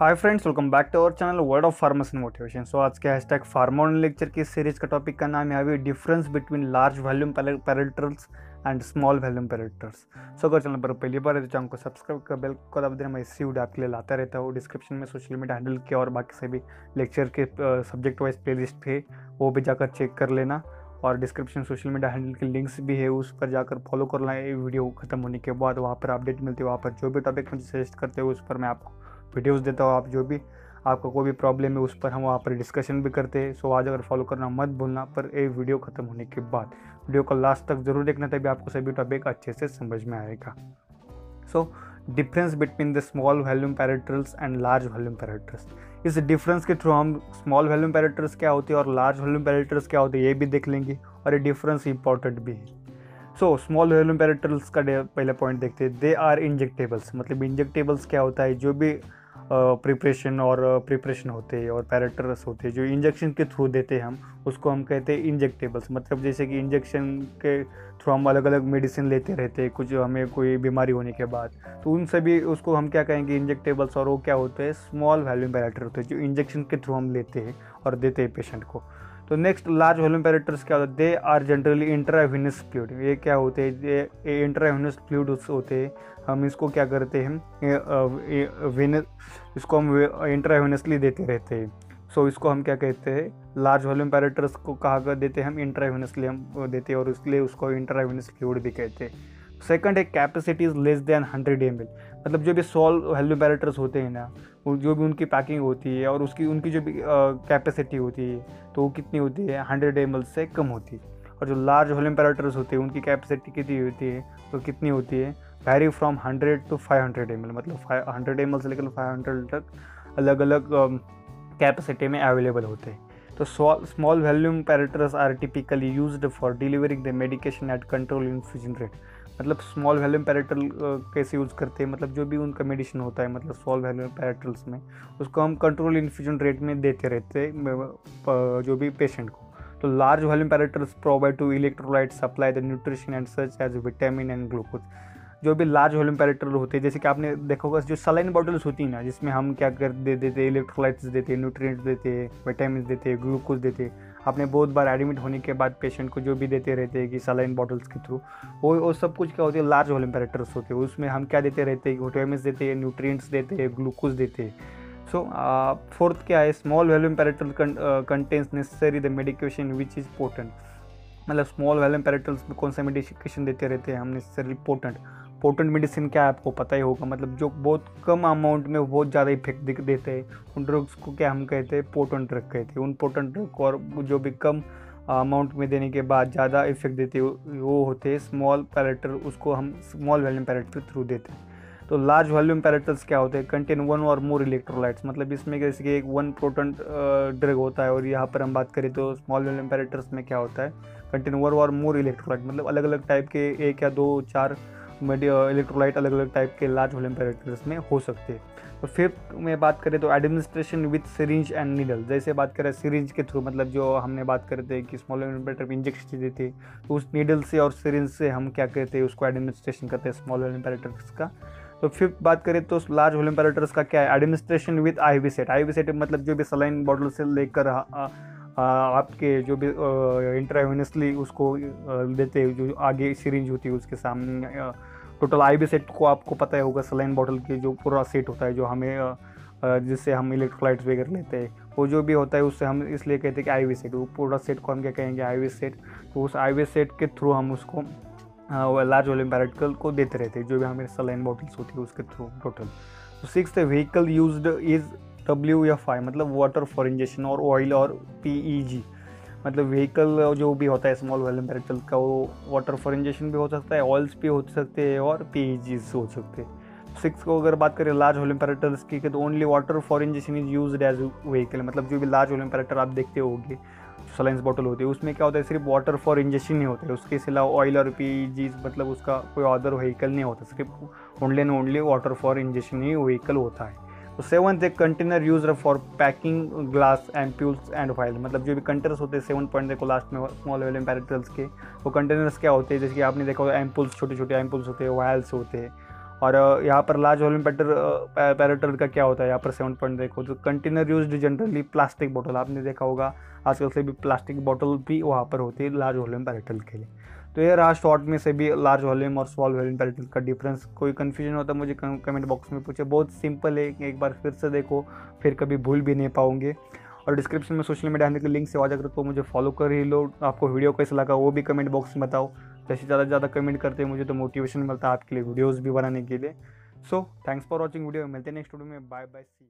Hi friends welcome back to our channel word of pharmacy motivation so आज के hashtag फार्मोन lecture की series का टॉपिक का नाम है अभी difference between large volume parenterals and small volume parenterals so अगर चैनल पर पहली बार है तो चैनल को सब्सक्राइब कर बेल को दबा देना। मैं इसी वीडियो आपके लिए लाता रहता हूँ। डिस्क्रिप्शन में सोशल मीडिया हैंडल के और बाकी सभी लेक्चर के सब्जेक्ट वाइज प्ले लिस्ट थे वो भी जाकर चेक कर लेना। और डिस्क्रिप्शन सोशल मीडिया हैंडल के लिंक्स भी है, उस पर जाकर फॉलो कर है वीडियो खत्म होने के बाद वहाँ पर अपडेट मिलती है। वहाँ पर जो भी टॉपिक मुझे सजेस्ट करते हो, उस पर मैं आपको वीडियोस देता हूँ आप जो भी आपका कोई भी प्रॉब्लम है, उस पर हम वहाँ पर डिस्कशन भी करते हैं। सो आज अगर फॉलो करना मत भूलना, पर ये वीडियो ख़त्म होने के बाद वीडियो को लास्ट तक ज़रूर देखना, तभी आपको सभी टॉपिक अच्छे से समझ में आएगा। So difference between the small volume parenterals and large volume parenterals इस डिफरेंस के थ्रू हम स्मॉल वॉल्यूम पैरेटर्स क्या होते हैं और लार्ज वॉल्यूम पैरेटर्स क्या होते हैं, ये भी देख लेंगे और ये डिफरेंस इंपॉर्टेंट भी है। सो स्मॉल वॉल्यूम पैरेटर्स का पहला पॉइंट देखते हैं। दे आर इंजेक्टेबल्स मतलब इंजेक्टेबल्स क्या होता है, जो भी प्रिपरेशन और प्रिपरेशन होते हैं और पैराटरस होते हैं, जो इंजेक्शन के थ्रू देते हैं हम, उसको हम कहते हैं इंजेक्टेबल्स। मतलब जैसे कि इंजेक्शन के थ्रू हम अलग अलग मेडिसिन लेते रहते हैं, कुछ हमें कोई बीमारी होने के बाद। तो उन सभी, उसको हम क्या कहेंगे इंजेक्टेबल्स और वो क्या होते हैं? स्मॉल वैल्यूम पैराटर होते हैं, जो इंजेक्शन के थ्रू हम लेते हैं और देते हैं पेशेंट को। तो नेक्स्ट लार्ज वॉल्यूम पैरेटर्स क्या होते हैं? They are generally intravenous fluid ये क्या होते हैं? इंट्राविनस फ्लूड होते हैं। हम इसको क्या करते हैं? इसको हम इंट्राविनसली देते रहते हैं। सो इसको हम क्या कहते हैं? लार्ज वॉल्यूम पैरेटर्स को कहा कर देते हैं? हम इंट्राविनसली हम देते हैं और इसलिए उसको इंट्राविनस फ्लूड भी कहते हैं। सेकंड है capacity is less than hundred M मतलब जो भी सॉल वैल्यू बैरेटर्स होते हैं ना जो भी उनकी पैकिंग होती है और उसकी, उनकी जो भी कैपेसिटी होती है तो वो कितनी होती है? हंड्रेड एम से कम होती है। और जो लार्ज वॉल्यूम पैरेटर्स होते हैं, उनकी कैपेसिटी कितनी होती है? तो कितनी होती है? Vary from hundred to five hundred M मतलब फाइव हंड्रेड एम से लेकर फाइव हंड्रेड तक अलग अलग कैपेसिटी में अवेलेबल होते हैं। तो small volume parenterals are typically use for delivering the medication at control infusion rate मतलब स्मॉल वैल्यूम पैरेटल कैसे यूज़ करते हैं? मतलब जो भी उनका मेडिसिन होता है मतलब स्मॉल वैल्यूम पैरेटल्स में, उसको हम कंट्रोल इन्फ्यूजन रेट में देते रहते हैं जो भी पेशेंट को। तो large volume parenterals provide to electrolyte supply the nutrition and such as vitamin and glucose जो भी लार्ज वॉल्यूम पैरेटर होते हैं, जैसे कि आपने देखा होगा, जो सलाइन बॉटल्स होती हैं ना, जिसमें हम क्या कर दे देते इलेक्ट्रोलाइट्स देते न्यूट्रिएंट्स देते विटामिन देते ग्लूकोज देते आपने बहुत बार एडमिट होने के बाद पेशेंट को जो भी देते रहते हैं कि सलाइन बॉटल्स के थ्रू वो वो सब कुछ क्या होती है लार्ज वॉल्यूम पैरेटर्स होते हैं। उसमें हम क्या देते रहते हैं विटामिन देते हैं न्यूट्रिएंट्स देते हैं ग्लूकोज देते हैं। सो फोर्थ क्या है small volume parenteral contains necessary the medication which is potent मतलब स्मॉल वॉल्यूम पैरेटल्स में कौन सा मेडिकेशन देते रहते हैं, हम नेसेसरी पोटेंट पोटेंट मेडिसिन क्या आपको पता ही होगा? मतलब जो बहुत कम अमाउंट में बहुत ज़्यादा इफ़ेक्ट दिख देते हैं उन ड्रग्स को क्या हम कहते हैं पोटेंट ड्रग कहते हैं। उन पोटेंट ड्रग को और जो भी कम अमाउंट में देने के बाद ज़्यादा इफ़ेक्ट देते वो होते हैं स्मॉल पैरेटर उसको हम स्मॉल वॉल्यूम पैरेटर के थ्रू देते हैं। तो लार्ज वॉल्यूम पैरेटर्स क्या होते हैं? कंटेन वन और मोर इलेक्ट्रोलाइट्स मतलब इसमें जैसे कि एक वन प्रोटन ड्रग होता है और यहाँ पर हम बात करें तो स्मॉल वॉल्यूम पैरेटर्स में क्या होता है? कंटेन वन और मोर इलेक्ट्रोलाइट मतलब अलग अलग टाइप के एक या दो, चार इलेक्ट्रोलाइट अलग अलग टाइप के लार्ज वॉल्यूम पैरेटर्स में हो सकते हैं। तो फिफ्थ में बात करें तो administration with syringe and needle जैसे बात करें सिरिंज के थ्रू मतलब जो हमने बात करे थे कि स्मॉल पैरेटर इंजेक्शन देते तो उस नीडल से और सिरिंज से हम क्या कहते हैं, उसको एडमिनिस्ट्रेशन करते हैं स्मॉल वॉल्यूम पैरेटर्स का। तो फिफ्थ बात करें तो लार्ज वॉल्यूम पैरेटर्स का क्या है? Administration with I V set I V set मतलब जो भी सलाइन बॉटल से लेकर आपके जो भी इंट्राविनसली उसको देते जो आगे सिरिंज होती है, उसके सामने टोटल आईवी सेट को आपको पता ही होगा सलाइन बॉटल के जो पूरा सेट होता है, जो हमें जिससे हम इलेक्ट्रोलाइट्स वगैरह लेते हैं, वो जो भी होता है उससे हम इसलिए कहते हैं कि आईवी सेट वो पूरा सेट को हम क्या कहेंगे आईवी सेट तो उस आईवी सेट के थ्रू हम उसको लार्ज वॉल्यूम पैरेटिकल को देते रहते हैं, जो भी हमें सलाइन बॉटल्स होती है उसके थ्रू टोटल तो six vehicle use is W F I मतलब वाटर फॉर इंजेक्शन और ऑयल और पी ई जी मतलब व्हीकल जो भी होता है स्मॉल वॉल्यूम पैरेटल का, वो वाटर फॉर इंजेक्शन भी हो सकता है ऑयल्स भी हो सकते हैं और पी हो सकते हैं। सिक्स को अगर बात करें लार्ज वॉल्यूम पैरेटल्स की तो only water for injection is use as vehicle मतलब जो भी लार्ज वॉल्यूम पैरेटर आप देखते होंगे सलाइंस बॉटल होती है, उसमें क्या होता है, सिर्फ़ वाटर फॉर इंजेक्शन नहीं होता है। उसके सिलाव ऑयल और पी मतलब उसका कोई अदर व्हीकल नहीं होता, सिर्फ़ only and only water for injection he vehicle होता है। सेवन एक container use for packing glass ampoules and vial मतलब जो भी कंटेनर्स होते हैं, सेवन पॉइंट देखो लास्ट में स्मॉल वेल पैरेटल्स के, वो कंटेनर्स क्या होते हैं? जैसे कि आपने देखा होगा एम्पुल्स छोटे छोटे एम्पुल्स होते हैं वायल्स होते हैं। और यहाँ पर लार्ज वॉल्यूम पैटर पैरेटर का क्या होता है? यहाँ पर सेवन पॉइंट देखो तो container use generally plastic bottle आपने देखा होगा, आजकल से भी प्लास्टिक बॉटल भी वहाँ पर होती है लार्ज वॉल्यूम पैरेटल के लिए। तो ये रहा शॉर्ट में से भी लार्ज वॉल्यूम और स्मॉल वॉल्यूम पैरेटल का डिफरेंस कोई कन्फ्यूज़न होता, मुझे कमेंट बॉक्स में पूछे। बहुत सिंपल है, एक बार फिर से देखो, फिर कभी भूल भी नहीं पाओगे। और डिस्क्रिप्शन में सोशल मीडिया हैंडल के लिंक से आ जाकर तो मुझे फॉलो कर ही लो। आपको वीडियो कैसा लगा, वो भी कमेंट बॉक्स में बताओ। जैसे ज़्यादा से ज़्यादा कमेंट करते हैं, मुझे तो मोटिवेशन मिलता है आपके लिए वीडियोज़ भी बनाने के लिए। So thanks for watching video मिलते हैं नेक्स्ट वीडियो में। Bye bye see